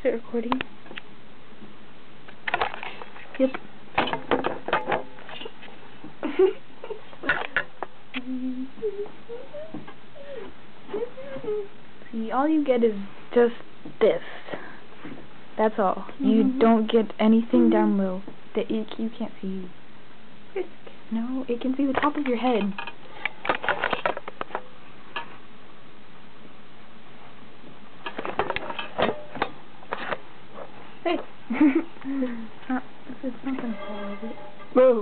Is it recording? Yep. See, all you get is just this. That's all. You Mhm. don't get anything down low that you, you can't see. No, it can see the top of your head. Hey. uh, this is not gonna fall, is it? Whoa.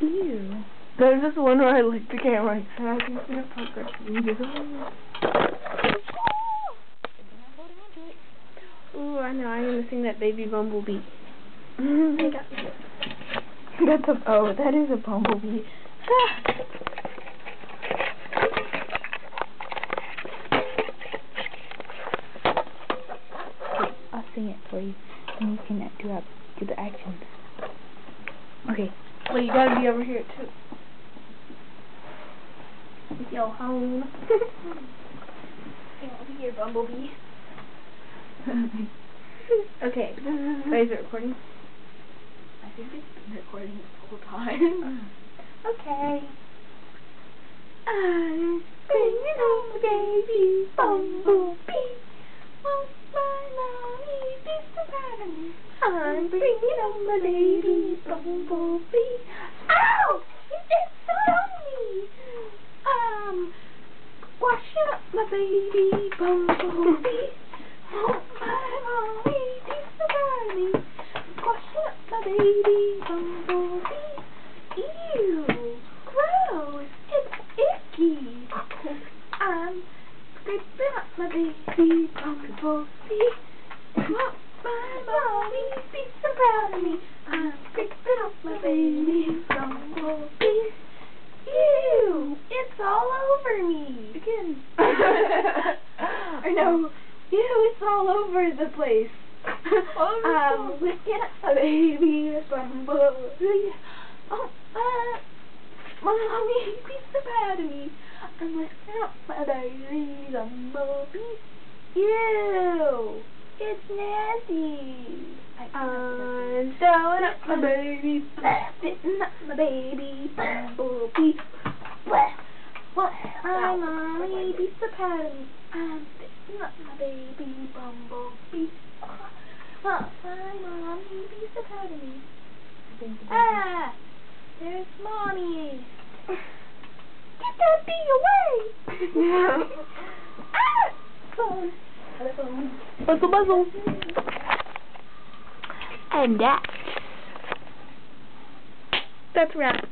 Ew. There's this one where I licked the camera and I can see it progressing. Ooh, I know. I'm gonna sing that baby bumblebee. I got this. That's a oh, that is a bumblebee. I'll sing it for you, and you can do up do the action. Okay. Well, you gotta be over here too. With your home. over here, bumblebee. okay. Wait, is it recording? I think it's been recording this whole time. Uh-huh. okay. I'm a baby bumblebee. Won't my mommy be so proud of me? I'm bringing home a baby bumblebee. Ow! It just stung me. Um, wash up my baby bumblebee. Won't my so proud of? Wash up my baby bumblebee. Ew, gross. It's icky. I'm scraping up my baby bumblebee. My mommy be so proud of me? I'm scraping up my baby bumblebee. Ew, it's all over me. Again. I know. Ew, it's all over the place. I'm looking at my baby bumblebee. Oh, uh, mommy, be so proud of me. I'm lifting up my baby bumblebee. Ew, it's nasty. I'm sewing up my baby, fitting up my baby bumblebee. What? My mommy be so proud of. I'm fitting up my baby bumblebee. What? Be so proud of me. Ah, there's mommy. Get that bee away! Buzzle buzzle. And that. That's a wrap.